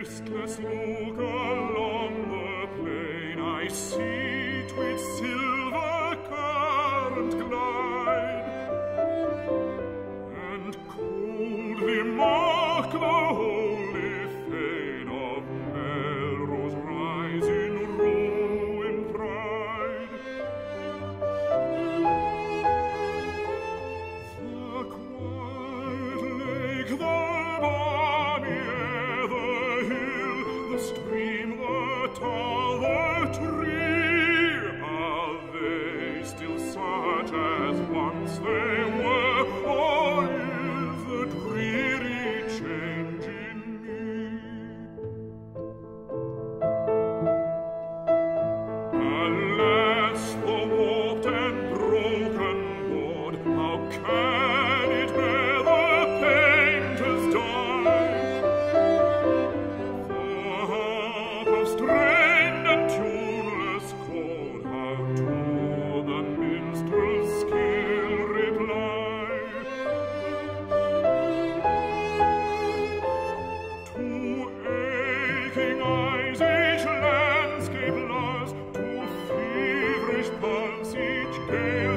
restless look along the plain. I see it with silver current glide. And coldly mark the holy fane Of Melrose rise in ruin pride. The quiet lake, the Still such as once they balls each day